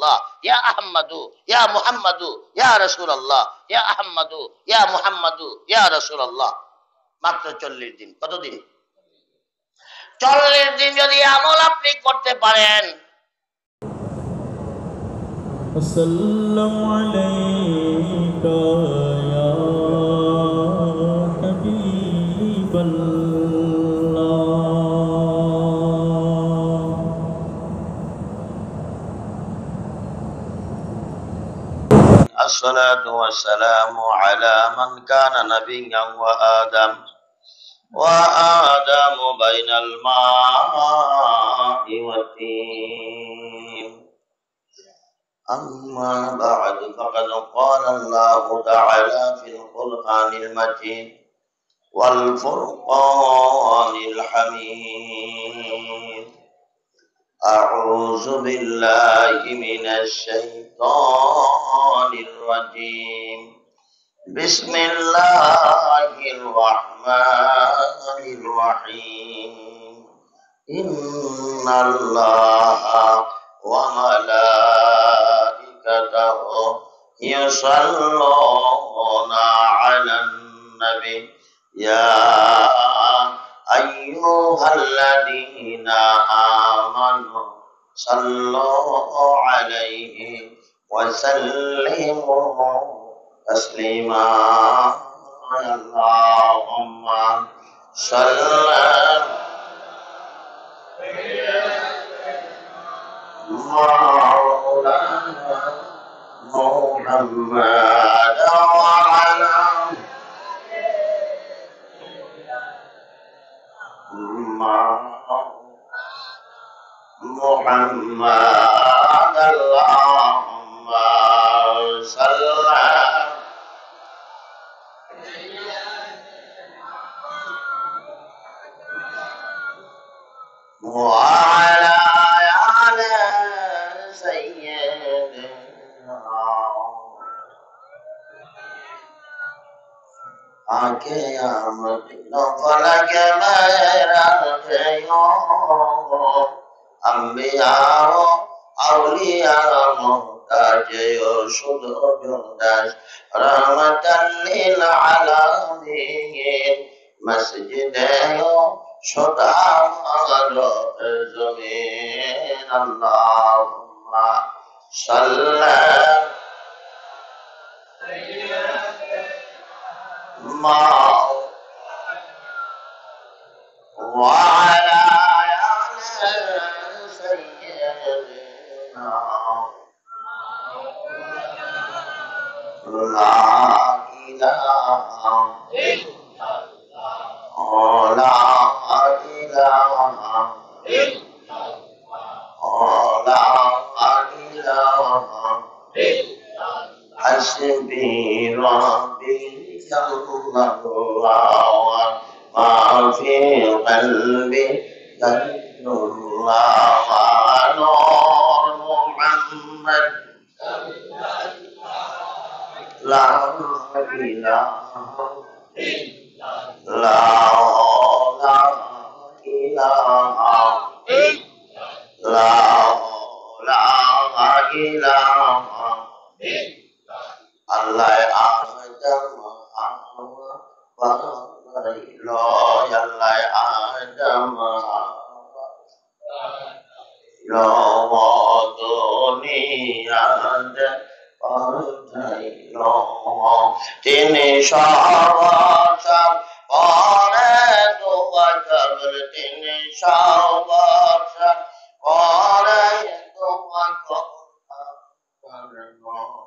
আল্লাহ ইয়া আহম্মাদু ইয়া মুহাম্মাদু, ইয়া রাসূলুল্লাহ, ইয়া আহম্মাদু ইয়া মুহাম্মাদু, ইয়া রাসূলুল্লাহ। মাত্র চল্লিশ দিন, কতদিন? চল্লিশ দিন যদি আমল আপনি করতে পারেন। الصلاة والسلام على من كان نبيا وآدم. وآدم بين الماء والطين. أما بعد فقد قال الله تعالى في القرآن المجيد والفرقان الحميد. أعوذ بالله من الشيطان الرجيم. بسم الله الرحمن الرحيم. إن الله وملائكته يصلون على النبي. يا أيها الذين آمنوا صلوا عليه وسلموا تسليما. اللهم صل مولانا محمد وعلى محمد اللهم صل وعلى আগে আমার নকল আমি আও আউলিয়ার মহতাজে ওষুধ দাস রহমতাল্লিল আলামিন মসজিদে সদা মগল জমিন আল্লাহুম্মা সাল্লাল্লাহু মা কবর তিনি সর্বসব পরে দোয়া কবর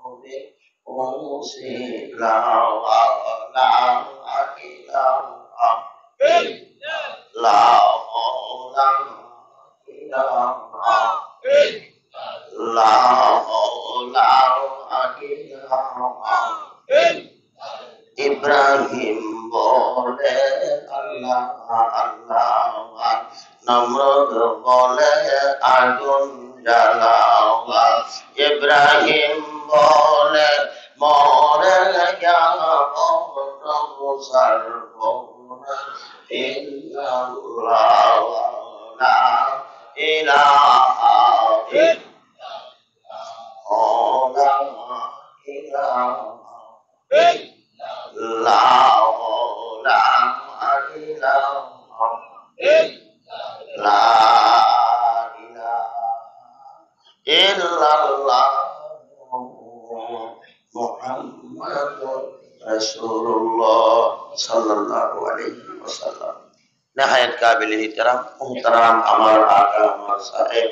নবী ইব্রাহিম আমার আকা আমার সাহেব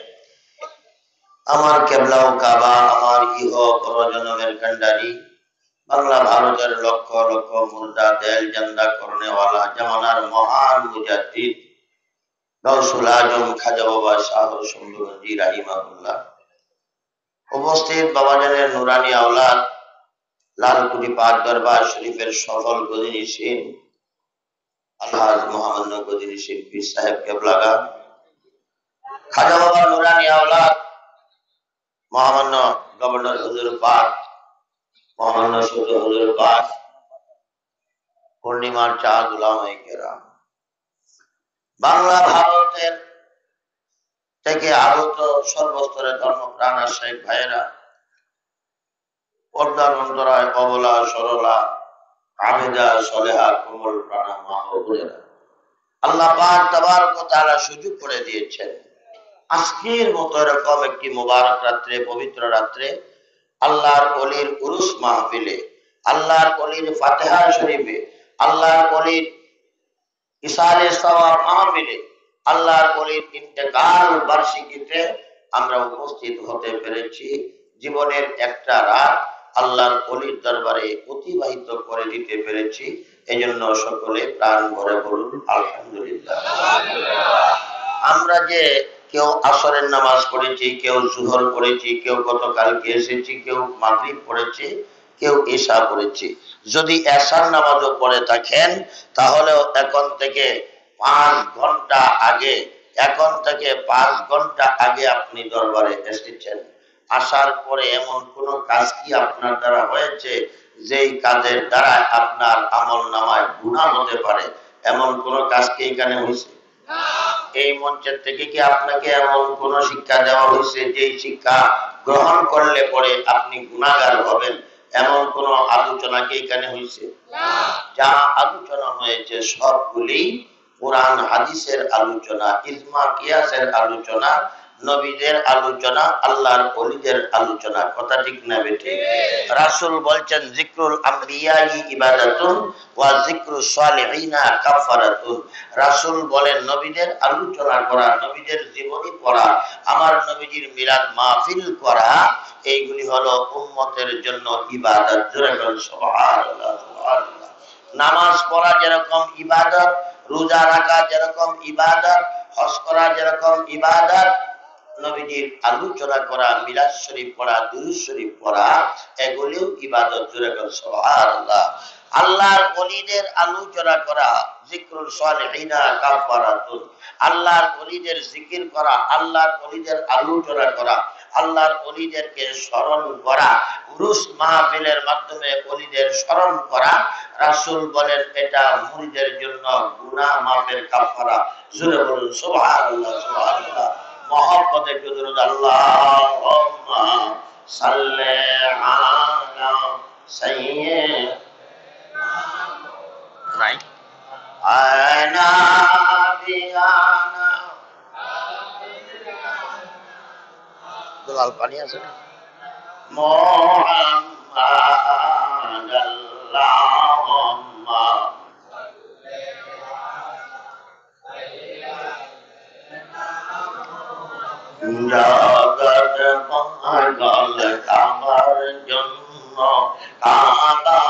আমার কেবলা ও কাবা, আমার ইহ পরজনমের কান্ডারি। বাংলা ভারতের লক্ষ লক্ষ মুর্দা তেল জান্দা, করনেওয়ালা, জামানার মহান মুজাদ্দিদ গৌসুল আজম, খাজা বাবা শাহ সুন্দরজি, রাহিমাহুল্লাহ। উপস্থিত বাবাজানের নুরানি আওলাদ, লালকুটি পাক দরবার শরীফের সফল গদিনীশীল আলহাজ মোহাম্মদ গদিনী শিল্পী সাহেব কেবলাগা খাজা বাবা নুরানি আওলাদ, মহামান্য গভর্নর হুজুর পাক, মহামান্য সূর্য হুজুর পাক, পূর্ণিমার উলামাই কেরাম। বাংলা ভারতের থেকে আগত সর্বস্তরের ধর্মপ্রাণ শেখ ভাইয়েরা পর্দার অন্তরায় অবলা, সরলা, আবেদা, সলেহা, কোমল প্রাণা মা আল্লাহ পাক ওয়া তাআলা সুযোগ করে দিয়েছেন। আজকের মতো এরকম একটি মোবারক রাত্রে, পবিত্র রাত্রে আল্লাহর অলির উরুস মাহফিলে, আল্লাহর অলির ফাতেহা শরীফে, আল্লাহর অলির ইসালে সওয়াব মাহফিলে, আল্লাহর অলির ইন্তেকাল বার্ষিকীতে আমরা উপস্থিত হতে পেরেছি। জীবনের একটা রাত আল্লাহর অলির দরবারে অতিবাহিত করে দিতে পেরেছি। এজন্য সকলে প্রাণ ভরে বলুন, আলহামদুলিল্লাহ। আমরা যে কেউ আসরের নামাজ পড়েছি, কেউ জুহর পড়েছি, কেউ গতকালকে এসেছি, কেউ মাগরিব পড়েছি, কেউ ঈশা পড়েছি। যদি এশার নামাজও পড়ে থাকেন, তাহলেও এখন থেকে পাঁচ ঘণ্টা আগে, এখন থেকে পাঁচ ঘণ্টা আগে আপনি দরবারে এসেছেন। আসার পরে এমন কোন কাজ কি আপনার দ্বারা হয়েছে, যেই কাজের দ্বারা আপনার আমল নামায় গুণা হতে পারে? এমন কোন কাজ কি এখানে হয়েছে? এই মঞ্চের থেকে কি আপনাকে এমন কোন শিক্ষা দেওয়া হয়েছে যে শিক্ষা গ্রহণ করলে পরে আপনি গুণাগার হবেন? এমন কোন আলোচনা কি এখানে হয়েছে? যা আলোচনা হয়েছে সবগুলি কোরআন হাদিসের আলোচনা ইজমা কিয়াসের আলোচনা নবীদের আলোচনা, আল্লাহর অলিদের আলোচনা, কথা ঠিক না বেঠে? রাসূল বলছেন জিক্রুল আম্বিয়াই ইবাদাতুন ওয়া জিক্রু সালিহিনা কাফারাতুন রাসূল বলেন, নবীদের আলোচনা করা, নবীদের জীবনী পড়া, আমার নবীজির মিলাদ মাহফিল করা, এইগুলি হলো উম্মতের জন্য ইবাদত। জোরে নামাজ পড়া যেরকম ইবাদত, রোজা রাখা যেরকম ইবাদত, হজ করা যেরকম ইবাদত নবীজির আলোচনা করা, মিলাদ শরীফ পড়া, দুরুদ শরীফ পড়া, এগুলিও ইবাদত জুড়ে সুবহানাল্লাহ। আল্লাহর ওলিদের আলোচনা করা সালিহিনা কাফারাতুন আল্লাহর জিকির করা, আল্লাহর আলোচনা করা, আল্লাহর ওলিদেরকে স্মরণ করা মাহফিলের মাধ্যমে ওলিদের স্মরণ করা, রাসূল বলেন, এটা মুরিদের জন্য গুনাহ মাফের কাফারা জুড়ে বলুন মহব্বতে কুদরত আল্লাহুম্মা সাল্লি আলা সাইয়্যিদ রাইট আয়না বিয়ানা লাল পানি আছে মোহাম্মদ জগৎ পাগল কামার জন্য কাদা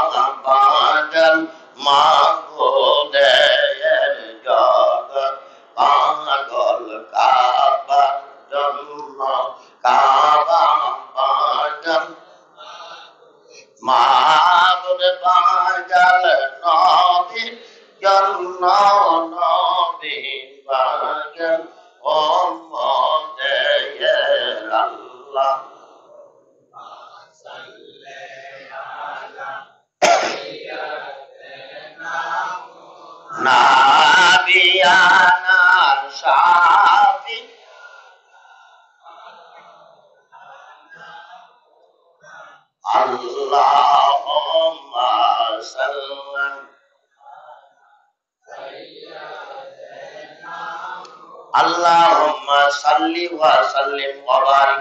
আল্লাহ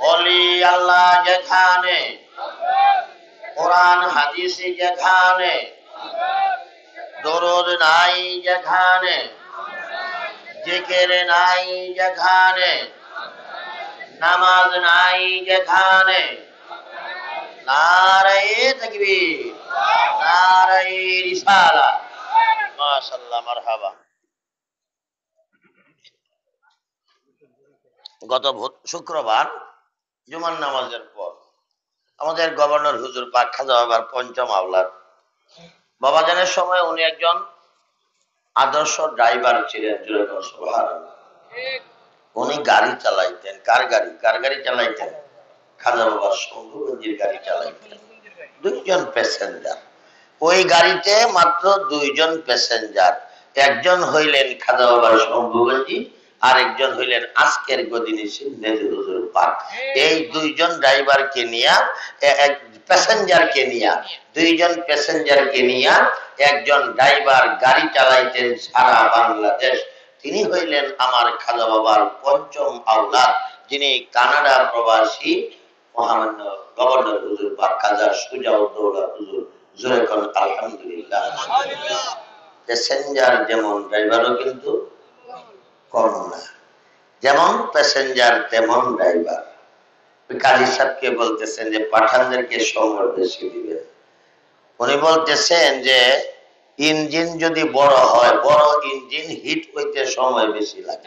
অলি আল্লাহ যেখানে, কোরআন, হাদিস যেখানে, দরুদ নাই যেখানে, জিকির নাই যেখানে, নামাজ নাই যেখানে, নারায়ে রিসালাত মাশাআল্লাহ, মারহাবা। গত শুক্রবার জুমার নামাজের পর। আমাদের গভর্নর হুজুর পাক খাজা বাবার পঞ্চম আওলাদ। বাবাজানের সময় উনি একজন আদর্শ ড্রাইভার ছিলেন উনি গাড়ি চালাইতেন। কার গাড়ি? কার গাড়ি চালাইতেন? খাজা বাবার শম্ভুগঞ্জির গাড়ি চালাইতেন। দুইজন প্যাসেঞ্জার। ওই গাড়িতে মাত্র দুইজন প্যাসেঞ্জার। একজন হইলেন খাজা বাবার শম্ভুগঞ্জি আরেকজন হইলেন আজকের গদিনী সিন্ধের হুজুর পাক। এই দুইজন ড্রাইভারকে নিয়া এক প্যাসেঞ্জারকে নিয়া দুইজন প্যাসেঞ্জারকে নিয়া একজন ড্রাইভার গাড়ি চালাইতেন সারা বাংলাদেশ। তিনি হইলেন আমার খাজা বাবার পঞ্চম আওলাদ যিনি কানাডা প্রবাসী মহামান্য গভর্নর হুজুর পাক খাজা সুজাউদ্দৌলা হুজুর জোরে কোন আলহামদুলিল্লাহ। প্যাসেঞ্জার যেমন ড্রাইভারও কিন্তু কম না যেমন প্যাসেঞ্জার তেমন ড্রাইভার কাজী সাহেবকে বলতেছেন যে পাঠানদেরকে সময় বেশি দিবে উনি বলতেছেন যে ইঞ্জিন যদি বড় হয় বড় ইঞ্জিন হিট হইতে সময় বেশি লাগে।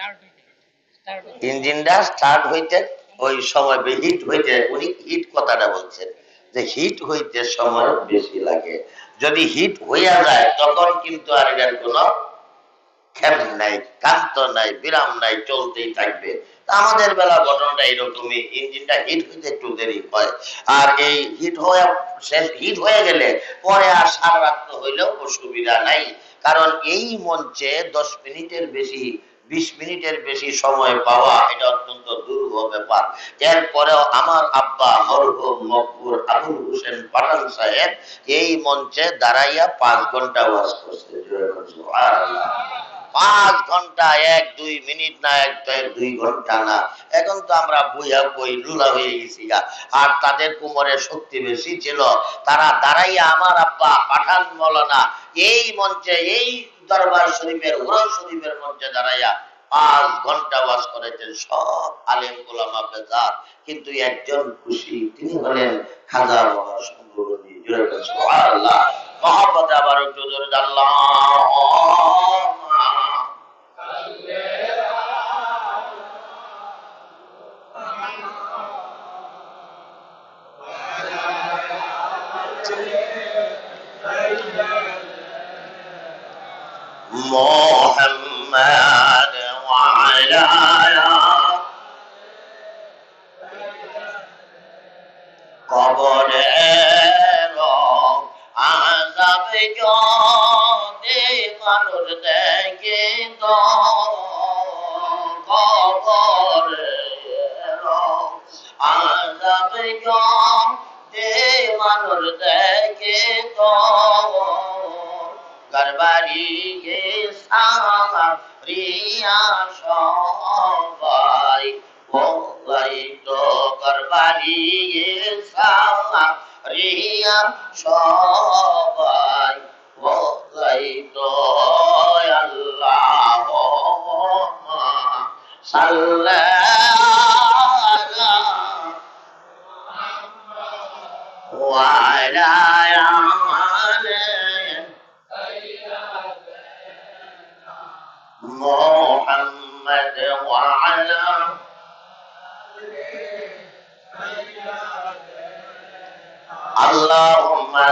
ইঞ্জিনটা স্টার্ট হইতে ওই সময় হিট হইতে উনি হিট কথাটা বলছেন যে হিট হইতে সময় বেশি লাগে। যদি হিট হইয়া যায় তখন কিন্তু আর এটার কোনো খেম নাই কান্ত নাই, বিরাম নাই, চলতেই থাকবে। আমাদের বেলা ঘটনাটা এরকমই, ইঞ্জিনটা হিট হইতে একটু দেরি হয়। আর এই হিট হয়ে হিট হয়ে গেলে পরে আর সারা রাত্র হইলেও অসুবিধা নাই। কারণ এই মঞ্চে দশ মিনিটের বেশি, বিশ মিনিটের বেশি সময় পাওয়া এটা অত্যন্ত দুর্লভ ব্যাপার। এরপরেও আমার আব্বা মরহুম মকবুর আবুল হোসেন পাঠান সাহেব এই মঞ্চে দাঁড়াইয়া পাঁচ ঘণ্টা ওয়াজ করছে। পাঁচ ঘণ্টা, এক, দুই মিনিট না, এক দুই ঘণ্টা না। এখন তো আমরা বইয়া বই, লুলা হয়ে গেছি। আর তাদের কোমরে শক্তি বেশি ছিল। তারা দাঁড়াইয়া আমার আব্বা পাঠান মৌলানা, এই মঞ্চে, এই দরবার শরীফের উরস শরীফের মঞ্চে দাঁড়াইয়া পাঁচ ঘণ্টা ওয়াজ করেছেন সব আলেম গোলামা বেজার কিন্তু একজন খুশি, তিনি হলেন খাজা বাবা সম্পূর্ণ মহাব্বত আবার একটু জোরে আল্লাহ محمد সারিয়া সবাই তো গরবারি গে সারিয়া সবাই সাল্লাল্লাহু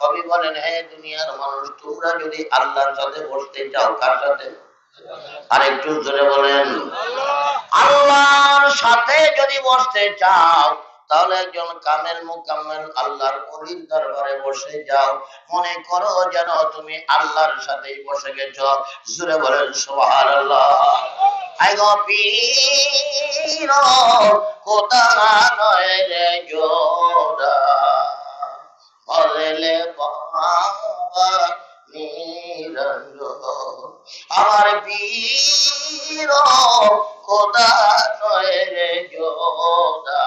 কবি বলেন, হে দুনিয়ার মানুষ, তোমরা যদি আল্লাহর সাথে বসতে চাও, কার সাথে? আর একটু জোরে বলেন, আল্লাহর সাথে যদি বসতে চাও তাহলে একজন কামেল মুকাম্মেল আল্লাহর অলির দরবারে বসে যাও। মনে করো যেন তুমি আল্লাহর সাথেই বসে গেছো। জুড়ে বলেন, সুবহানাল্লাহ। আই গো পীর কোথা নয় রে জোড়া? আমার বীর কোদা নয় রে যোদা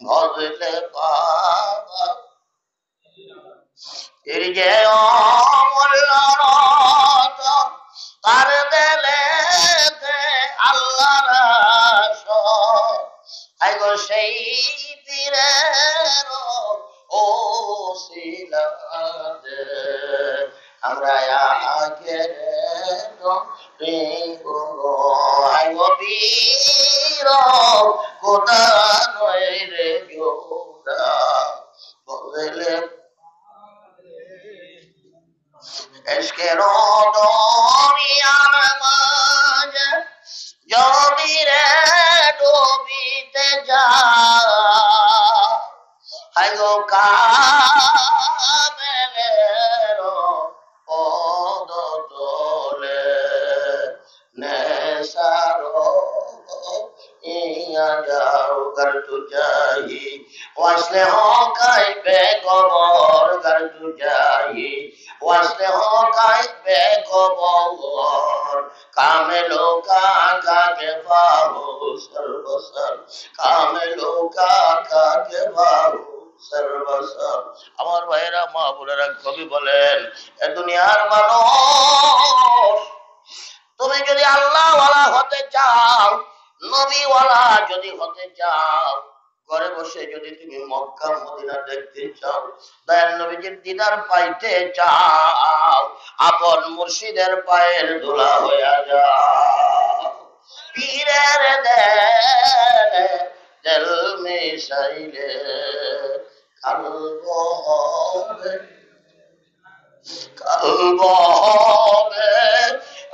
ভজলে এর যে তার দেলে আল্লাহ আই সেই পীরের ও শিলাদে আমরা আগে আই গো বীর কোদা নবীজির দিদার পাইতে চাও, আপন মুর্শিদের পায়ের ধুলা হইয়া যাও। পীরের দেলে মিশাইলে কালব হবে কালব হবে।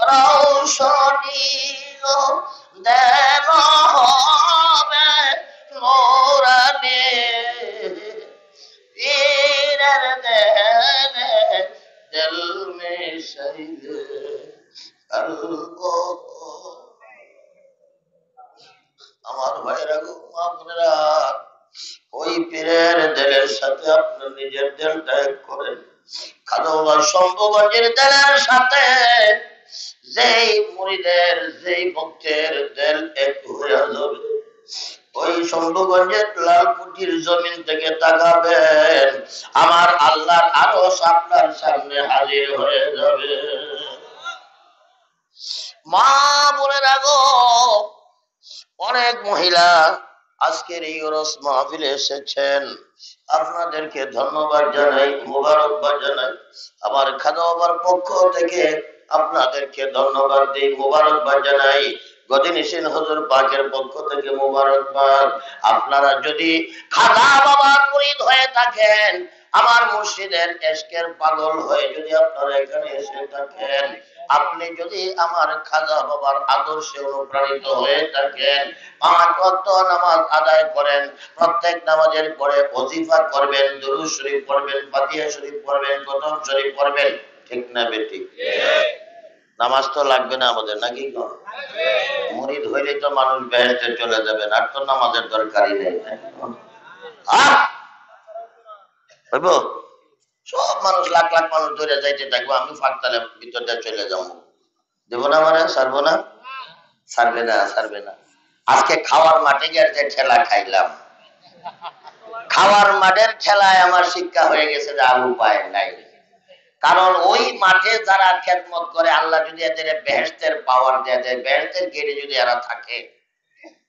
রৌশনী দেন পীরের দেলের সাথে আপনার নিজের দেলটা এক করেন। খাদৌলা শম্ভগঞ্জের দেলের সাথে যেই মুড়িদের, যেই ভক্তের দেল এক হয়ে যাবে। ওই শম্ভুগঞ্জের লালপুটির জমিন থেকে তাকাবেন, আমার আল্লাহ আরও আপনার সামনে হাজির হয়ে যাবে। মা বলে রাখো অনেক মহিলা আজকের এই ওরস মাহফিলে এসেছেন। আপনাদেরকে ধন্যবাদ জানাই, মোবারকবাদ জানাই। আমার খাদাবার পক্ষ থেকে আপনাদেরকে ধন্যবাদ দিই, মোবারকবাদ জানাই। গদিন হোসেন হজুর পাকের পক্ষ থেকে মোবারকবাদ। আপনারা যদি খাদা বাবার মুরিদ হয়ে থাকেন, আমার মুর্শিদের এসকের পাগল হয়ে যদি আপনারা এখানে এসে থাকেন আপনি যদি আমার খাজা বাবার আদর্শে অনুপ্রাণিত হয়ে থাকেন নামাজ আদায় করেন, প্রত্যেক নামাজের পরে ওজিফা করবেন শরীফ শরীফ শরীফ ঠিক না বেটি নামাজ তো লাগবে না আমাদের, নাকি? মুরিদ হইলে তো মানুষ বেহেস্তে চলে যাবেন আর তো নামাজের দরকারই নেই আহ! সব মানুষ লাখ লাখ মানুষ ধরে যাইতে থাকব, আমি ফাঁকতালে ভিতরটা চলে যাব। দেবো না মানে? সারবো না? সারবে না সারবে না। আজকে খাওয়ার মাঠে গিয়ে যে ঠেলা খাইলাম। খাওয়ার মাঠের ঠেলায় আমার শিক্ষা হয়ে গেছে যে আর উপায় নাই। কারণ ওই মাঠে যারা খেদমত করে, আল্লাহ যদি এদের বেহেস্তের পাওয়ার দেয় দেয় বেহেস্তের গেটে যদি এরা থাকে,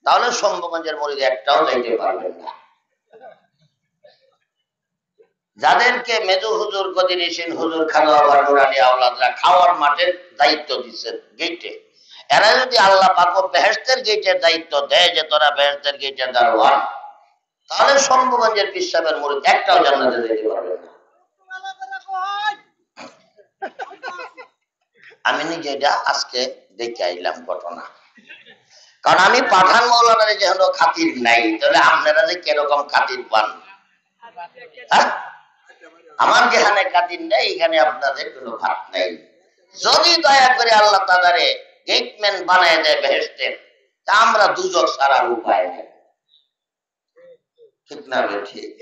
তাহলে শম্ভগঞ্জের মরিদ একটাও যাইতে পারবেন না। যাদেরকে মেজু হুজুর কদির ইসিন হুজুর খাওয়া নুরানি আওলাদরা খাওয়ার মাঠের দায়িত্ব দিচ্ছেন গেটে এরা যদি আল্লাহ পাক বেহেস্তের গেটের দায়িত্ব দেয় যে তোরা বেহেস্তের গেটের দারোয়ান, তাহলে শম্ভুগঞ্জের পিসাবের মরিদ একটাও জান্নাতে যেতে পারবে না। আমি নিজে এটা আজকে দেখে আইলাম ঘটনা। কারণ আমি পাঠান মৌলানার যেহেতু খাতির নাই, তাহলে আপনারা যে কীরকম খাতির পান? হ্যাঁ? আমার যেখানে খাতির নেই, এখানে আপনাদের কোনো ভাত নেই। যদি দয়া করে আল্লাহ তাদারে গেটম্যান বানায় দেয় বেহেস্টের তা আমরা দুজন সারা উপায় নেই। ঠিক না ঠিক।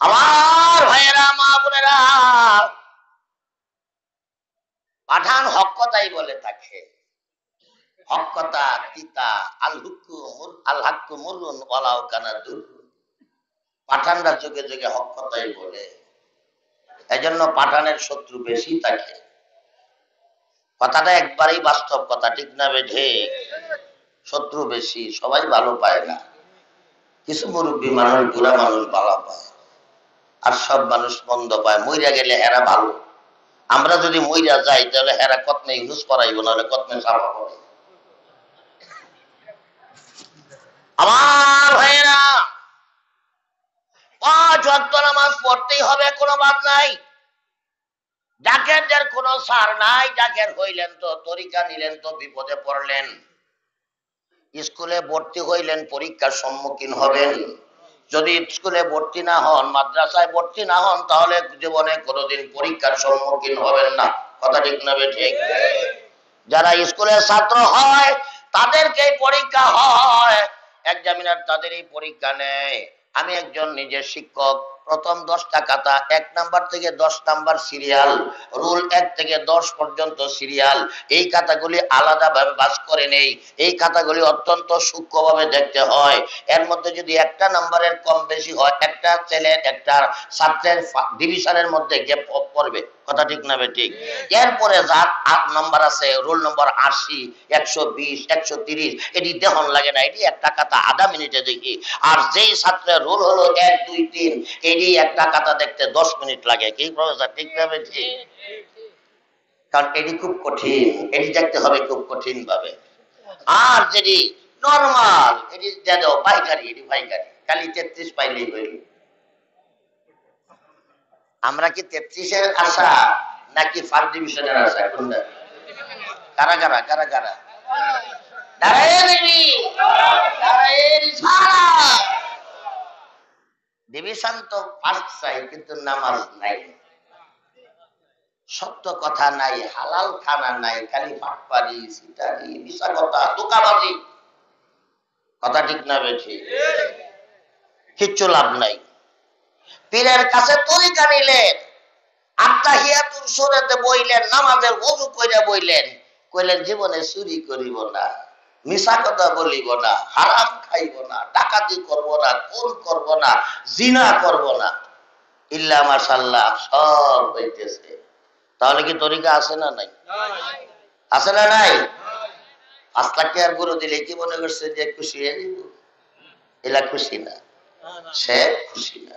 আমার ভাইয়েরা, মা বোনেরা, পাঠান হক বলে থাকে। হক তিতা, আল মুর- আল হাক্কু কানা পাঠানরা যুগে যুগে হক কথাই বলে। এজন্য পাঠানের শত্রু বেশি থাকে। কথাটা একবারেই বাস্তব কথা, ঠিক না বেঠে শত্রু বেশি, সবাই ভালো পায় না। কিছু মুরব্বী মানুষ বুড়া মানুষ ভালো পায়। আর সব মানুষ মন্দ পায়। মইরা গেলে হেরা ভালো। আমরা যদি মইরা যাই, তাহলে হেরা কতনে ইউজ করাইব নাহলে কতনে সাফা করে আমার ভাইয়েরা! পাঁচ ওয়াক্ত নামাজ পড়তেই হবে, কোনো বাদ নাই। ডাকের কোন সার নাই ডাকের হইলেন তো, তরিকা নিলেন তো, বিপদে পড়লেন। স্কুলে ভর্তি হইলেন, পরীক্ষার সম্মুখীন হবেন। যদি স্কুলে ভর্তি না হন, মাদ্রাসায় ভর্তি না হন, তাহলে জীবনে কোনোদিন পরীক্ষার সম্মুখীন হবেন না। কথা ঠিক না ঠিক? যারা স্কুলের ছাত্র হয় তাদেরকে পরীক্ষা হয়। এক্সামিনার তাদেরই পরীক্ষা নেয়। আমি একজন নিজের শিক্ষক, প্রথম দশটা কাতা এক নাম্বার থেকে দশ নাম্বার সিরিয়াল, রুল এক থেকে দশ পর্যন্ত সিরিয়াল। এই কাতাগুলি আলাদাভাবে বাস করে নেই। এই কাতাগুলি অত্যন্ত সূক্ষ্মভাবে দেখতে হয়। এর মধ্যে যদি একটা নাম্বারের কম বেশি হয়, একটা ছেলের একটা ছাত্রের ডিভিশনের মধ্যে গ্যাপ পড়বে। কথা ঠিক না ঠিক? এরপরে যার আট নাম্বার আছে, রোল নম্বর আশি, একশো বিশ, একশো তিরিশ, এটি দেহন লাগে না, এটি একটা কাতা আধা মিনিটে দেখি। আর যেই ছাত্রের রোল হলো এক, দুই, তিন, এটি একটা কাতা দেখতে দশ মিনিট লাগে। কি প্রফেসর, ঠিক না ঠিক? কারণ এটি খুব কঠিন, এটি দেখতে হবে খুব কঠিন ভাবে আর যেটি নর্মাল এটি যেন পাইকারি, এটি পাইকারি। খালি তেত্রিশ পাইলেই হইল আমরা কি তেত্রিশের আশা নাকি ফার্স্ট ডিভিশনের আশা? কারা কারা কারা কারা? ফার্স্ট কিন্তু নামাজ নাই। কথা নাই, হালাল খানা নাই, খালি কথা কথা ঠিক না বেঠি। কিচ্ছু লাভ নাই। পীরের কাছে তরিকা নিলেন। আত্মাহিয়াতুর সুরেতে বইলেন, নামাজের ওযু কইরা বইলেন। কইলেন, জীবনে চুরি করিব না মিশা কথা বলিব না, হারাম খাইব না, ডাকাতি করব না, খুন করব না, জিনা করব না। ইল্লা মাশাল্লাহ সব হইতেছে। তাহলে কি তরিকা আছে না নাই? আছে না নাই? আস্তাকে আর গুরু দিলে কি মনে করছে যে খুশি এলা খুশি না, সে খুশি না।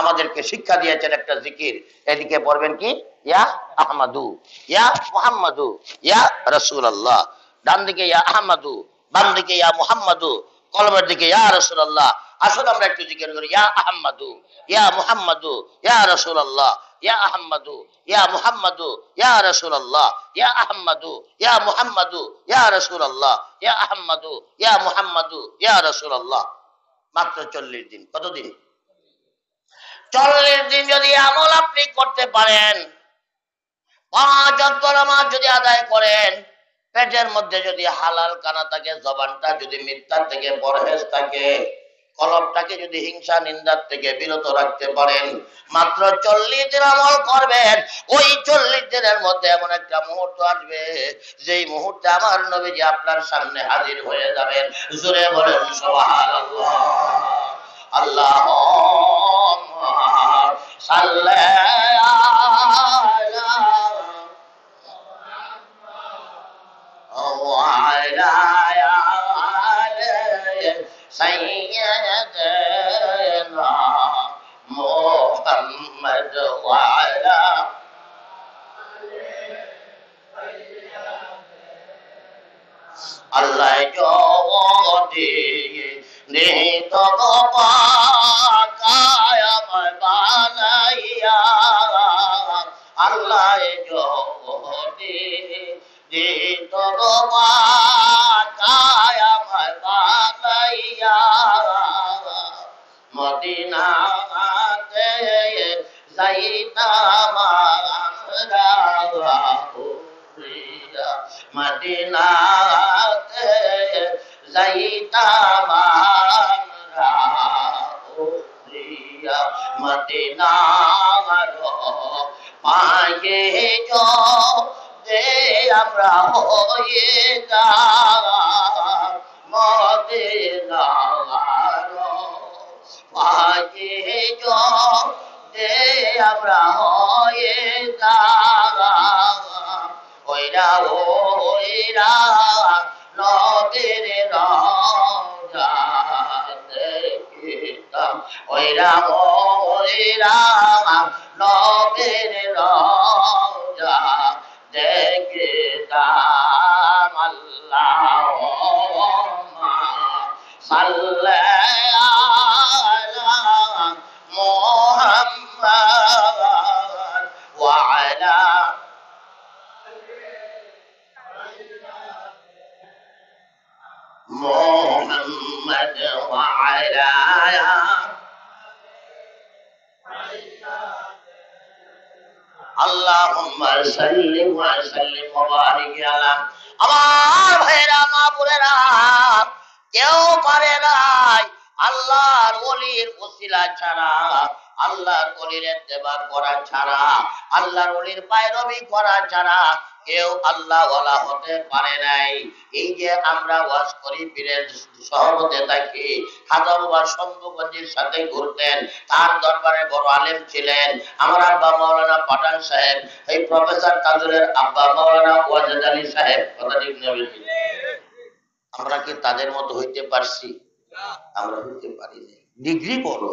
আমাদেরকে শিক্ষা দিয়েছেন একটা জিকির। এদিকে পড়বেন কি? ইয়া আহমাদু, ইয়া মুহাম্মাদু, ইয়া রাসূলুল্লাহ। ডান দিকে ইয়া আহমাদু, বাম দিকে ইয়া মুহাম্মাদু, কলমের দিকে ইয়া রাসূলুল্লাহ। আসলে আমরা একটু করি, ইয়া আহমাদু, ইয়া মুহাম্মাদু, ইয়া রাসূলুল্লাহ, ইয়া আহমাদু, ইয়া মুহাম্মাদু, ইয়া রাসূলুল্লাহ, ইয়া আহমাদু, ইয়া মুহাম্মাদু, ইয়া রাসূলুল্লাহ, ইয়া আহমাদু, ইয়া মুহাম্মাদু, ইয়া রাসূলুল্লাহ। মাত্র চল্লিশ দিন, কতদিন? চল্লিশ দিন যদি আমল আপনি করতে পারেন পাঁচ অক্টর নামাজ যদি আদায় করেন, পেটের মধ্যে যদি হালাল কানা থাকে, জবানটা যদি মিথ্যার থেকে, পরহেজ থাকে, কলবটাকে যদি হিংসা, নিন্দার থেকে বিরত রাখতে পারেন, মাত্র চল্লিশ দিন আমল করবেন, ওই চল্লিশ দিনের মধ্যে এমন একটা মুহূর্ত আসবে, যেই মুহূর্তে আমার নবীজি আপনার সামনে হাজির হয়ে যাবেন। জোরে বলেন, সুবহানাল্লাহ। আল্লাহ وعلى آل سيدنا محمد وعلى আল্লাহ যদি নিহিত পাকায় আল্লাহ যদি নিহিত পাকায় আমার বানাইয়া মদিনাতে যাইতাম আমরা মদিনাতে যাইতাম আমরা উড়িয়া পায়ে যে আমরা হয়ে যা মদে পায়ে যে আমরা হয়ে যা ওইরা ওইরা রজা দেখিতাম আল্লাহ সাল্লাল্লাহু اللهم صل وسلم وبارك على আমার ভাইরা মা বোনেরা কেউ পারে নাই আল্লাহর ওলির ওসিলা ছাড়া আল্লাহর ওলির ইত্তেবা করা ছাড়া আল্লাহর ওলির পায়রবি করা ছাড়া কেউ আল্লাহ ওয়ালা হতে পারে নাই। এই যে আমরা ওয়াজ করি, পীরের সহমতে থাকি হাজারবার শম্ভুগঞ্জের সাথে ঘুরতেন, তার দরবারে বড় আলেম ছিলেন। আমার আব্বা মাওলানা পাঠান সাহেব, এই প্রফেসর তাজুলের আব্বা মাওলানা ওয়াজেদ আলী সাহেব, কথা ঠিক আমরা কি তাদের মতো হইতে পারছি? আমরা হইতে পারি ডিগ্রি বড়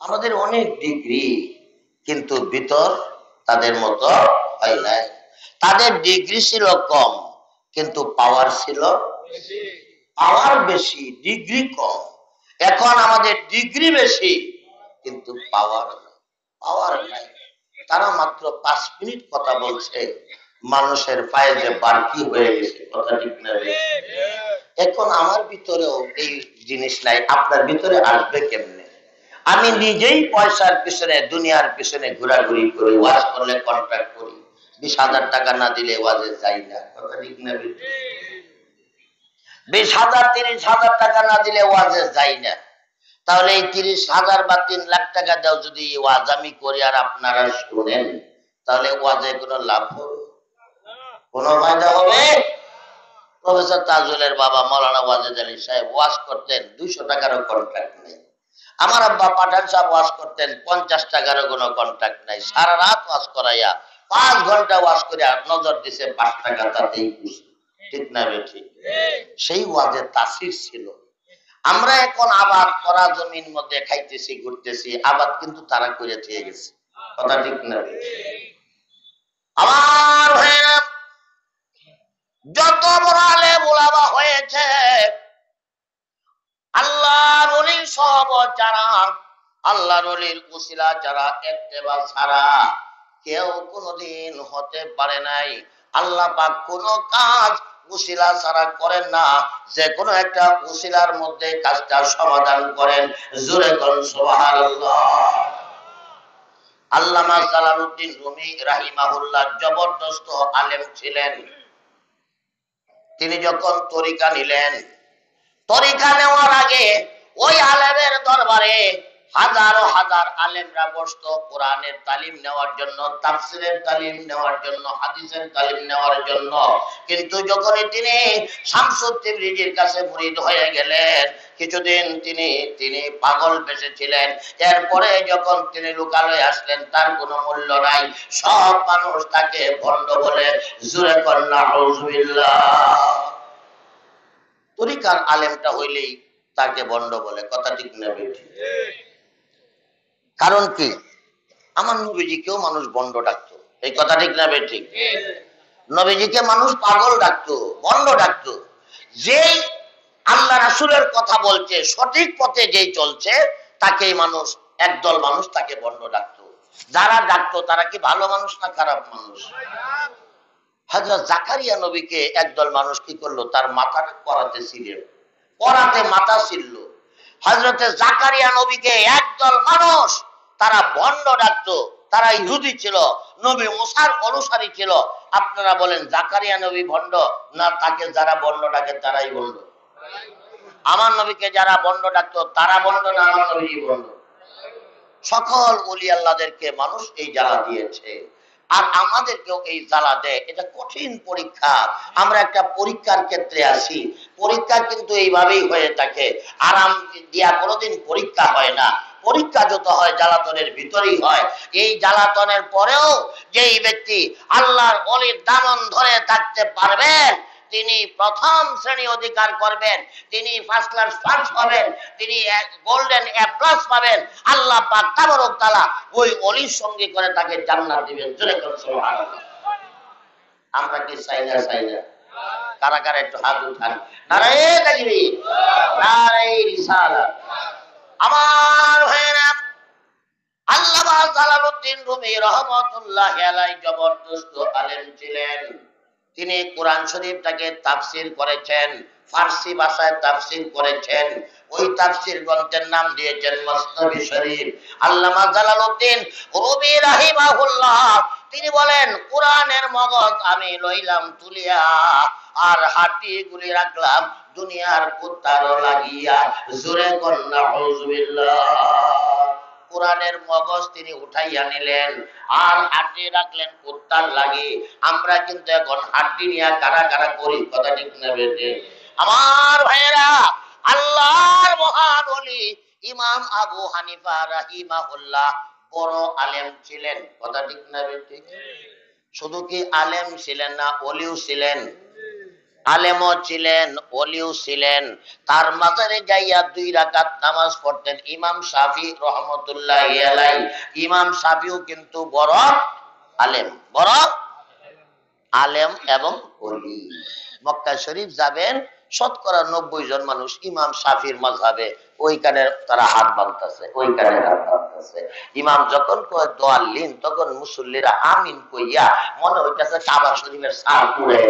আমাদের অনেক ডিগ্রি, কিন্তু ভিতর তাদের মতো হয় নাই। তাদের ডিগ্রি ছিল কম, কিন্তু পাওয়ার ছিল পাওয়ার বেশি ডিগ্রি কম। এখন আমাদের ডিগ্রি বেশি, কিন্তু পাওয়ার পাওয়ার নাই। তারা মাত্র পাঁচ মিনিট কথা বলছে, মানুষের পায়ে যে বাড়তি হয়ে গেছে, কথা ঠিক না এখন আমার ভিতরেও এই জিনিস নাই, আপনার ভিতরে আসবে কেমনে? আমি নিজেই পয়সার পিছনে, দুনিয়ার পিছনে ঘোরাঘুরি করি ওয়াজ করলে কন্ট্রাক্ট করি। বিশ হাজার টাকা না দিলে ওয়াজে যাই না। বিশ হাজার, তিরিশ হাজার টাকা না দিলে ওয়াজে যাই না। তাহলে এই তিরিশ হাজার বা তিন লাখ টাকা দাও যদি ওয়াজ আমি করি আর আপনারা শুনেন, তাহলে ওয়াজে কোনো লাভ হবে? কোনো ফায়দা হবে? প্রফেসর তাজুলের বাবা মৌলানা ওয়াজেদ আলী সাহেব ওয়াজ করতেন, দুইশো টাকারও কন্ট্রাক্ট নেই। আমার আব্বা পাঠান সাহেব ওয়াজ করতেন, পঞ্চাশ টাকারও কোনো কন্ট্রাক্ট নাই। সারা রাত ওয়াজ করাইয়া পাঁচ ঘণ্টা ওয়াজ করে আর নজর দিছে পাঁচ টাকা তাতেই ঠিক না বে ঠিক? সেই ওয়াজের তাসির ছিল। আমরা এখন আবাদ করা জমির মধ্যে খাইতেছি, ঘুরতেছি, আবাদ কিন্তু তারা করে দিয়ে গেছে। কথা ঠিক না? আমার যত বড় আলেম ওলামা হয়েছে, আল্লাহর অলির সব যারা, আল্লাহর অলির উসিলা যারা এত্তেবা ছাড়া কেউ কোনোদিন হতে পারে নাই। আল্লাহ পাক কোনো কাজ উসিলা ছাড়া করেন না। যে কোনো একটা উসিলার মধ্যে কাজটা সমাধান করেন। জোরে করেন সুবহানাল্লাহ। আল্লামা জালালউদ্দিন রুমি রাহিমাহুল্লাহ জবরদস্ত আলেম ছিলেন। তিনি যখন তরিকা নিলেন, তরিকা নেওয়ার আগে ওই আলেমের দরবারে হাজারো হাজার আলেমরা বসত কোরআনের তালিম নেওয়ার জন্য, তাফসিরের তালিম নেওয়ার জন্য, হাদিসের তালিম নেওয়ার জন্য। কিন্তু যখনই তিনি শামসুদ্দিন কাছে মুরিদ হয়ে গেলেন, কিছুদিন তিনি তিনি পাগল পেশেছিলেন এরপরে যখন তিনি লোকালয়ে আসলেন, তার কোনো মূল্য নাই। সব মানুষ তাকে ভণ্ড বলে জুড়ে কন্যা তরিকার আলেমটা হইলেই তাকে বন্ড বলে। কথা ঠিক না, বেঠি? কারণ কি? আমার নবীজিকেও মানুষ বন্ড ডাকতো। এই কথা ঠিক না বেঠি নবীজিকে মানুষ পাগল ডাকতো বন্ড ডাকতো। যেই আল্লাহ রাসুলের কথা বলছে সঠিক পথে যেই চলছে তাকেই মানুষ একদল মানুষ তাকে বন্ড ডাকতো। যারা ডাকতো তারা কি ভালো মানুষ না খারাপ মানুষ? হজরত জাকারিয়া নবীকে একদল মানুষ কি করল? তার মাথাটা করাতে ছিলেন করাতে মাথা ছিল হজরতে জাকারিয়া নবীকে একদল মানুষ তারা ভণ্ড ডাকতো তারা ইহুদি ছিল, নবী মুসার অনুসারী ছিল। আপনারা বলেন, জাকারিয়া নবী ভণ্ড না, তাকে যারা বন্ড ডাকে, তারাই বন্ড আমার নবীকে যারা বন্ড ডাকতো, তারা বন্ড না আমার নবী বন্ড সকল অলি আল্লাহদেরকে মানুষ এই জ্বালা দিয়েছে। আর আমাদেরকেও এই জ্বালা দেয়। এটা কঠিন পরীক্ষা। আমরা একটা পরীক্ষার ক্ষেত্রে আসি পরীক্ষা কিন্তু এইভাবেই হয়ে থাকে। আরাম দিয়া কোনোদিন পরীক্ষা হয় না। পরীক্ষা যত হয়, জ্বালাতনের ভিতরেই হয়। এই জ্বালাতনের পরেও যেই ব্যক্তি আল্লাহর অলির দামন ধরে থাকতে পারবেন তিনি প্রথম শ্রেণি অধিকার করবেন, তিনি ফার্স্ট ক্লাস ফার্স্ট পাবেন তিনি গোল্ডেন এ প্লাস পাবেন, আল্লাহ পাক তাবারক তাআলা ওই অলির সঙ্গে করে তাকে জান্নাত দিবেন। জোরে করে আমরা কি চাই না চাই না? কারা কারা একটু হাত উঠান। নারে তাকবীর। নারে রিসালাত। আমার ভাইরা আল্লামা জালালউদ্দিন রুমি রহমাতুল্লাহ আলাইহি জবরদস্ত আলেম ছিলেন। তিনি কোরআন শরীফটাকে তাফসির করেছেন, ফার্সি ভাষায় তাফসির করেছেন। ওই তাফসির গ্রন্থের নাম দিয়েছেন মসনবী শরীফ। আল্লামা জালালউদ্দিন রুমি রাহিমাহুল্লাহ, তিনি বলেন, কোরআনের মগজ আমি লইলাম তুলিয়া আর হাটি গুলি রাখলাম, দুনিয়ার কুত্তার লাগিয়া। জোরে কন্যা কোরআনের মগজ তিনি উঠাইয়া নিলেন, আর হাড্ডি রাখলেন কুত্তার লাগি। আমরা কিন্তু এখন হাড্ডি নিয়ে কারা কারা করি, কথা ঠিক না বেটে আমার ভাইয়েরা, আল্লাহর মহান অলি ইমাম আবু হানিফা রাহিমাহুল্লাহ বড় আলেম ছিলেন, কথা ঠিক না বেটে শুধু কি আলেম ছিলেন না অলিও ছিলেন। আলেমও ছিলেন অলিও ছিলেন। তার মাজারে যাইয়া দুই রাকাত নামাজ পড়তেন ইমাম শাফি রহমতুল্লাহ ইমাম শাফিও কিন্তু বড় আলেম বড় আলেম এবং অলি মক্কা শরীফ যাবেন, শতকরা নব্বই জন মানুষ ইমাম শাফির মাঝাবে ওইখানে তারা হাত বাঁধতেছে, ওইখানে হাত বাঁধতেছে। ইমাম যখন কয় দোয়াল লিন তখন মুসল্লিরা আমিন কইয়া মনে হইতেছে কাবা শরীফের সার পুড়ে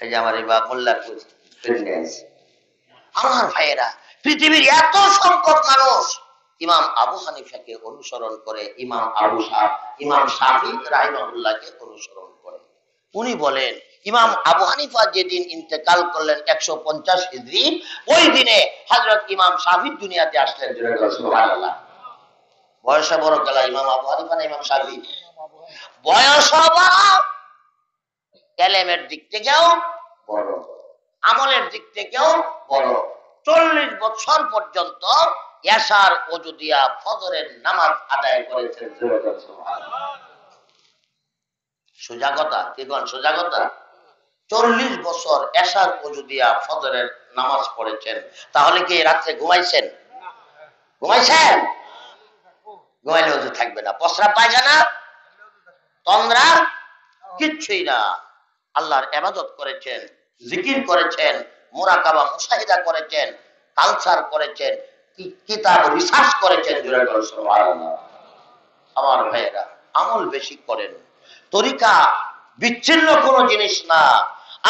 এই যে আমার এই বাপ মোল্লার আমার ভাইয়েরা পৃথিবীর এত সংখ্যক মানুষ। ইমাম আবু হানিফাকে অনুসরণ করে ইমাম আবু ইমাম শাহি রাহিমাহুল্লাহকে অনুসরণ করে। উনি বলেন ইমাম আবু হানিফা যেদিন ইন্তেকাল করলেন একশো পঞ্চাশ হিজড়ি ওই দিনে হজরত ইমাম শাহিদ দুনিয়াতে আসলেন। বয়সে বড় গেলা ইমাম আবু হানিফা না ইমাম শাহি বয়স বড় এলেমের দিক থেকেও বড়। আমলের দিক থেকেও বড়। চল্লিশ বছর পর্যন্ত ইয়াসার অজু দিয়া ফজরের নামাজ আদায় করেছেন। সোজা কথা, কি কোন সোজা চল্লিশ বছর এসার অজু দিয়া ফজরের নামাজ পড়েছেন। তাহলে কি রাত্রে ঘুমাইছেন? ঘুমাইছেন? ঘুমাইলে অজু থাকবে না। প্রস্রাব পায়খানা? তন্দ্রা? কিচ্ছুই না। আল্লাহর এবাদত করেছেন, জিকির করেছেন, মোরাকাবা মুসাহিদা করেছেন কালচার করেছেন কিতাব রিসার্চ করেছেন। আমার ভাইয়েরা, আমল বেশি করেন। তরিকা বিচ্ছিন্ন কোন জিনিস না।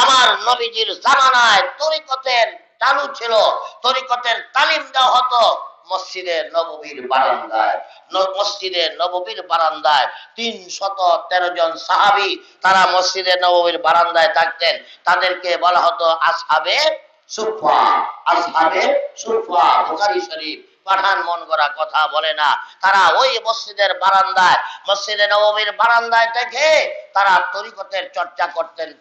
আমার নবীজির জামানায় তরিকতের চালু ছিল, তরিকতের তালিম দেওয়া হতো। মসজিদে নববীর বারান্দায়, ন- মসজিদে নববীর বারান্দায় তিন শত তেরো জন সাহাবি তারা মসজিদে নববীর বারান্দায় থাকতেন। তাদেরকে বলা হতো আসহাবে সুফা আসহাবে সুফা বুখারী শরীফ, পাঠান মন করা কথা বলে না। তারা ওই মসজিদের বারান্দায়, মসজিদে নবমীর বারান্দায় তারা তরিকতের চর্চা করতেন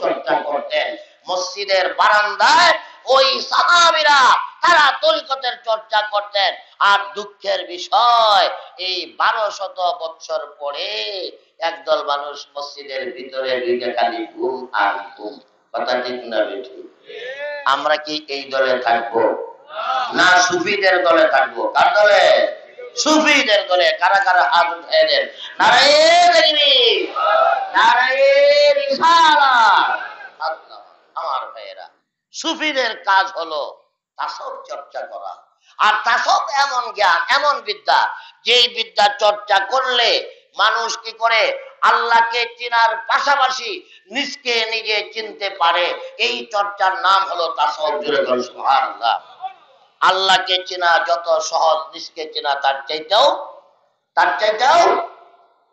চর্চা করতেন। মসজিদের বারান্দায় ওই সাহাবিরা তারা তরিকতের চর্চা করতেন। আর দুঃখের বিষয়, এই বারো শত বৎসর পরে একদল মানুষ মসজিদের ভিতরে ঢুকে খালি ঘুম আর ঘুম। কথা ঠিক না আমরা কি এই দলে থাকব? না সুফিদের দলে থাকব? কার দলে? সুফিদের দলে। কারা কারা হাত উঠাই দেন? আমার ভাইয়েরা, সুফিদের কাজ হলো তাসব চর্চা করা। আর তাসব এমন জ্ঞান এমন বিদ্যা যেই বিদ্যা চর্চা করলে মানুষ কি করে? আল্লাহকে চেনার পাশাপাশি নিজকে নিজে চিনতে পারে। এই চর্চার নাম হলো তাসব আল্লাহকে চেনা যত সহজ নিজকে চেনা তার চাইতেও তার চাইতেও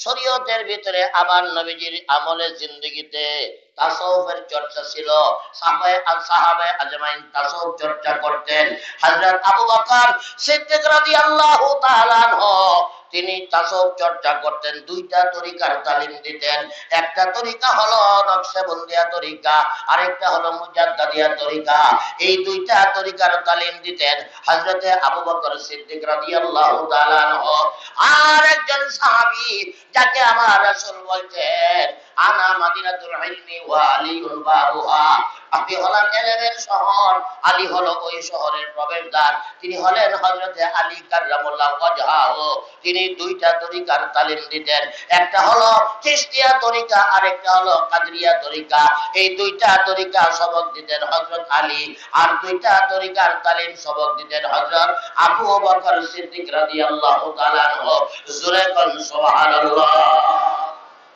শরীয়তের ভিতরে আবার নবীজির আমলে জিন্দগিতে তাসৌফের চর্চা ছিল। সাহাবায়ে আর সাহাবায়ে আজমাইন তাসৌফ চর্চা করতেন। হযরত আবু বকর সিদ্দিক রাদিয়াল্লাহু তাআলা তিনি তাসাউফ চর্চা করতেন। দুইটা তরিকার তালিম দিতেন। একটা তরিকা হলো নকশবন্দিয়া তরিকা, আরেকটা হলো মুজাদ্দাদিয়া তরিকা। এই দুইটা তরিকার তালিম দিতেন হযরতে আবু বকর সিদ্দিক রাদিয়াল্লাহু তাআলা আনহু। আর একজন সাহাবী যাকে আমার রাসূল বলছেন, আনা মাদিনাতুল ইলমি ওয়া আলিউল বাবুহা আপনি হলেন এলেমের শহর, আলী হলো ওই শহরের প্রবেশদ্বার। তিনি হলেন হযরতে আলী কাররামুল্লাহ ওয়াজহাহু। তিনি দুইটা তরিকার তালিম দিতেন। একটা হলো চিশতিয়া তরিকা, আরেকটা হলো কাদরিয়া তরিকা। এই দুইটা তরিকা সবক দিতেন হযরত আলী, আর দুইটা তরিকার তালিম সবক দিতেন হযরত আবু বকর সিদ্দিক রাদিয়াল্লাহু তাআলা আনহু। জোরে সুবহানাল্লাহ।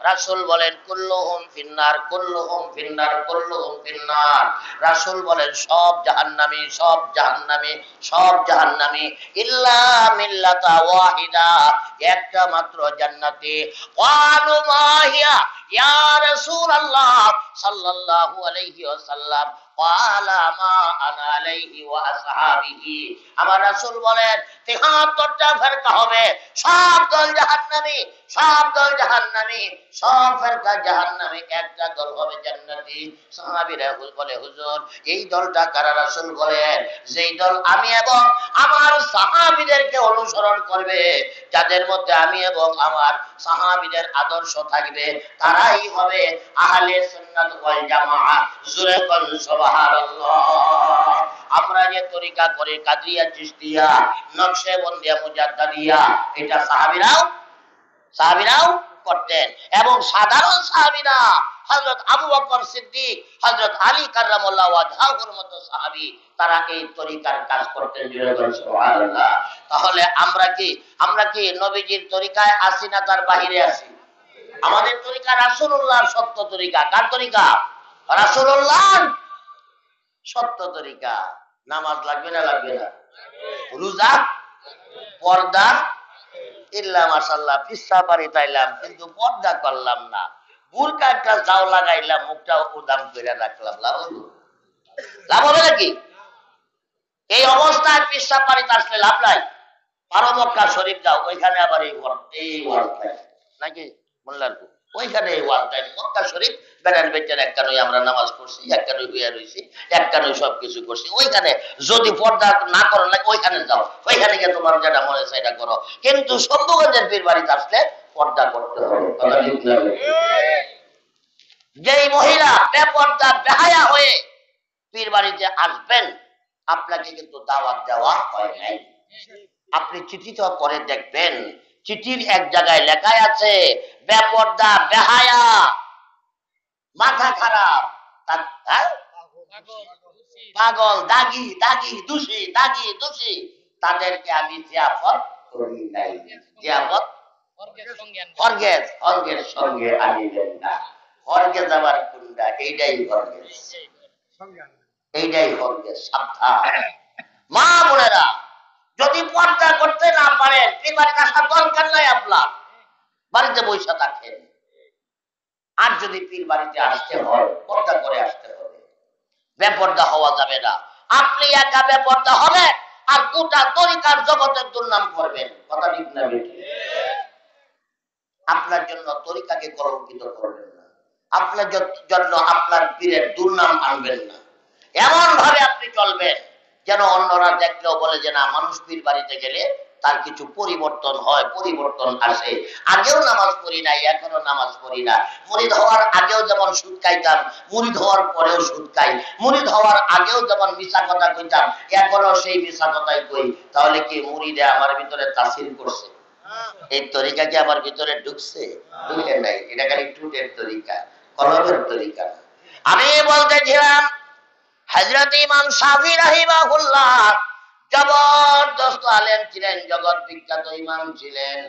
রাসূল বলেন, কুল্লুহুম ফিন্নার কুল্লুহুম ফিন্নার কুল্লুহুম ফিন্নার। রাসূল বলেন, সব জাহান্নামী সব জাহান্নামী সব জাহান্নামী, ইল্লা মিল্লাতা ওয়াহিদা, একটা মাত্র জান্নাতি। ক্বালু মা ইয়া রাসূলুল্লাহ সাল্লাল্লাহু আলাইহি ওয়াসাল্লাম আমার রাসূল বলেন 73টা ফেরকা হবে, সব দল জাহান্নামী সব দল জাহান্নামী, সব ফেরকা জাহান্নামী একটা দল হবে জান্নাতি? সাহাবীরা বলে, হুজুর, এই দলটা কারা রাসূল বলেন যেই দল আমি এবং আমার সাহাবীদেরকে অনুসরণ করবে, যাদের মধ্যে আমি এবং আমার সাহাবীদের আদর্শ থাকবে, তারাই হবে আহলে সুন্নাত ওয়াল জামাআহ জোরে কোন সুবহানাল্লাহ। আমরা যে তরিকা করে কাদরিয়া চিশতিয়া, নকশবন্দিয়া, মুজাদ্দাদিয়া, এটা সাহাবীরাও সাহাবীরাও করতেন। এবং সাধারণ সাহাবীরা হযরত আবু বকর সিদ্দিক, হযরত আলী কাররামুল্লাহ মতো সাহাবী, তারা এই তরিকার কাজ করতেন। তাহলে আমরা কি আমরা কি নবীজির তরিকায় আসি না তার বাহিরে আসি? আমাদের তরিকা রাসূলুল্লাহর সত্য তরিকা। কার তরিকা? রাসূলুল্লাহ সত্য তরিকা। নামাজ লাগবে না লাগবে না? রোজা, পর্দা ইল্লা মাশাল্লাহ পিসা পারি তাইলাম, কিন্তু পর্দা করলাম না। বুরকা একটা যাও লাগাইলাম মুখটা উদাম করে রাখলাম। লাভ? লাভ হবে নাকি? এই অবস্থায় পিসা পারি আসলে লাভ নাই। পারো মক্কা শরীফ যাও, ওইখানে আবার এই এই নাকি? মোল্লারপুর ওইখানে ওয়ার্ডটা মক্কা শরীফ, বেড়ার বেচার একখানই আমরা নামাজ পড়ছি একখানই হইয়া রয়েছি একখানই সব কিছু করছি। ওইখানে যদি পর্দা না করো না ওইখানে যাও, ওইখানে গিয়ে তোমার যেটা মনে হয় সেটা করো। কিন্তু শম্ভুগঞ্জের পীর বাড়িতে আসলে পর্দা করতে হবে? যেই মহিলা বেপর্দা, বেহায়া হয়ে পীর বাড়িতে আসবেন, আপনাকে কিন্তু দাওয়াত দেওয়া হয় নাই। আপনি চিঠিটা করে দেখবেন চিঠির এক জায়গায় লেখায় আছে বেপর্দা বেহায়া মাথা খারাপ? পাগল দাগি দাগি দোষী দাগি দোষী তাদেরকে আমি জিয়াফত করি নাই। জিয়াফত? স্বর্গের স্বর্গের সঙ্গে আনিলেন না। স্বর্গে যাবার কুন্ডা এইটাই স্বর্গের এইটাই। স্বর্গের সাবধান। মা বোনেরা যদি পর্দা করতে না পারেন, এবারে আসার দরকার নাই আপনার। বাড়িতে বৈশা থাকেন আর যদি পীর বাড়িতে আসতে হয়, পর্দা করে আসতে হবে। বেপর্দা হওয়া যাবে না। আপনি একা বেপর্দা হবেন, আর গোটা তরিকার জগতের দুর্নাম করবেন। কথা ঠিক না আপনার জন্য তরিকাকে কলঙ্কিত করবেন না। আপনার জন্য আপনার পীরের দুর্নাম আনবেন না। এমন ভাবে আপনি চলবেন। যেন অন্যরা দেখলেও বলে যে, না মানুষ পীর বাড়িতে গেলে তার কিছু পরিবর্তন হয়, পরিবর্তন আসে। আগেও নামাজ পড়ি নাই, এখনও নামাজ পড়ি না। মুরিদ হওয়ার আগেও যেমন সুদ খাইতাম, মুরিদ হওয়ার পরেও সুদ খাই। মুরিদ হওয়ার আগেও যেমন মিশা কথা কইতাম, এখনও সেই মিশা কথাই কই। তাহলে কি মুরিদে আমার ভিতরে তাসির করছে? এই তরিকা কি আমার ভিতরে ঢুকছে? ঢুকে নাই। এটা খালি টুটের তরিকা, কলমের তরিকা। আমি বলতেছিলাম হজরত ইমাম শাফি রাহিমাহুল্লাহ জবরদস্ত আলেম ছিলেন, জগৎ বিখ্যাত ইমাম ছিলেন।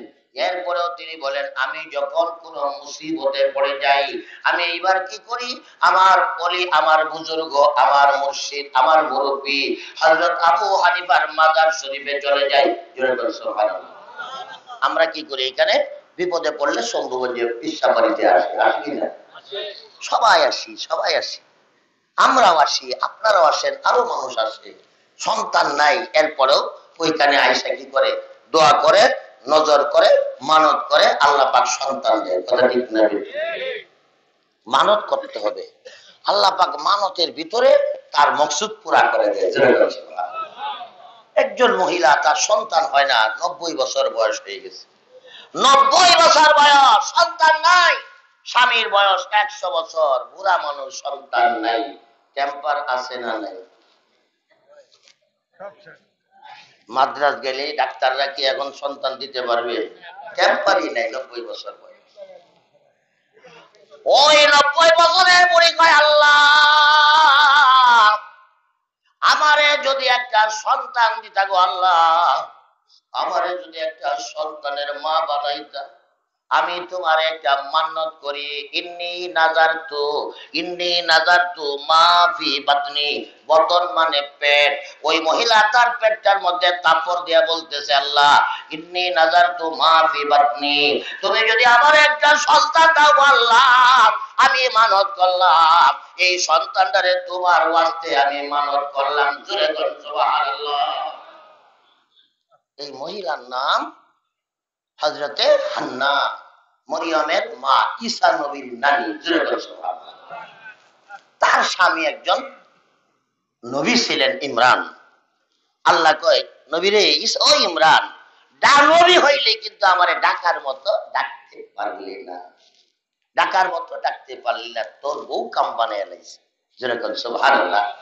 এরপরেও তিনি বলেন, আমি যখন কোন মুসিবতে পড়ে যাই, আমি এইবার কি করি? আমার অলি, আমার বুজুর্গ, আমার মুর্শিদ, আমার মুরব্বী, হযরত আবু হানিফার মাজার শরীফে চলে যাই। আমরা কি করি এখানে? বিপদে পড়লে শম্ভুগঞ্জে পিসা বাড়িতে আসি আসি না? সবাই আসি সবাই আসি। আমরাও আসি, আপনারাও আসেন, আরও মানুষ আসে। সন্তান নাই, এরপরেও ওইখানে আইসা কি করে? দোয়া করে, নজর করে, মানত করে, আল্লাহ পাক সন্তান দেয়। কথা ঠিক না মানত করতে হবে। আল্লাহ পাক মানতের ভিতরে তার মকসুদ পুরা করে দেয়। একজন মহিলা, তার সন্তান হয় না, নব্বই বছর বয়স হয়ে গেছে। নব্বই বছর বয়স, সন্তান নাই। স্বামীর বয়স একশো বছর, বুড়া মানুষ সন্তান নাই। টেম্পার আছে না নাই? মাদ্রাস গেলে ডাক্তাররা কি এখন সন্তান দিতে পারবে? টেম্পারই নাই নব্বই বছর বয়স। ওই নব্বই বছরের বুড়ি কয় আল্লাহ আমারে যদি একটা সন্তান দিতা গো আল্লাহ আমারে যদি একটা সন্তানের মা বানাইতা। আমি তোমার একটা মান্নত করি। ইন্নি নাজার তু ইন্নি নাজার তু মা ফি বাতনি, বতন মানে পেট। ওই মহিলা তার পেটটার মধ্যে তাপর দিয়া বলতেছে, আল্লাহ, ইন্নি নাজার তু মা ফি বাতনি। তুমি যদি আমার একটা সন্তান দাও, আল্লাহ, আমি মানত করলাম। এই সন্তানটারে তোমার ওয়াস্তে আমি মানত করলাম। জোরে সুবহানাল্লাহ। এই মহিলার নাম হজরতে হান্না, মরিয়মের মা ঈসা নবীর নানি। তার স্বামী একজন নবী ছিলেন ইমরান। আল্লাহ কয় নবী রে ইস- ও ইমরান হইলে কিন্তু আমারে ডাকার মতো ডাকতে পারলি না। ডাকার মতো ডাকতে পারলি না, তোর বউ কাম বানায় যেরকম সুবহানাল্লাহ।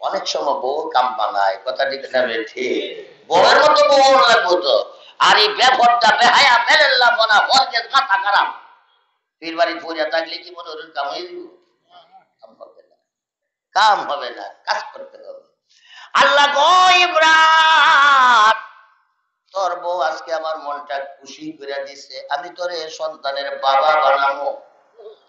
অনেক সময় বউ কাম কথা ঠিক না ঠিক মতো বউ লাগবো তো। আর এই বেফরটা বেহায়া বেরেল্লা বনা হরকে মাথা খারাপ। পীর বাড়ি পড়িয়া থাকলে কি মনে হল কাম হয়ে কাম হবে না। কাম হবে না, কাজ করতে হবে। আল্লাহ গো ইব্রাহিম তোর বউ আজকে আমার মনটা খুশি করে দিছে। আমি তোরে সন্তানের বাবা বানাবো।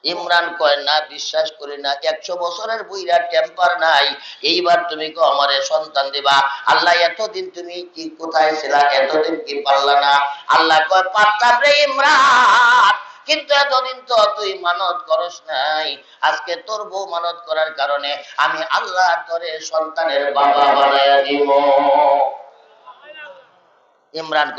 ইমরান কয়, না, বিশ্বাস করি না, একশো বছরের বুইরা টেম্পার নাই। এইবার তুমি কো আমারে সন্তান দিবা। আল্লাহ, এতদিন তুমি কি কোথায় ছিলা? এতদিন কি পারলা না? আল্লাহ কয়, পারতাম রে ইমরান, কিন্তু এতদিন তো তুই মানত করস নাই। আজকে তোর বউ মানত করার কারণে আমি আল্লাহ তোরে সন্তানের বাবা বানায় দিব। ইমরান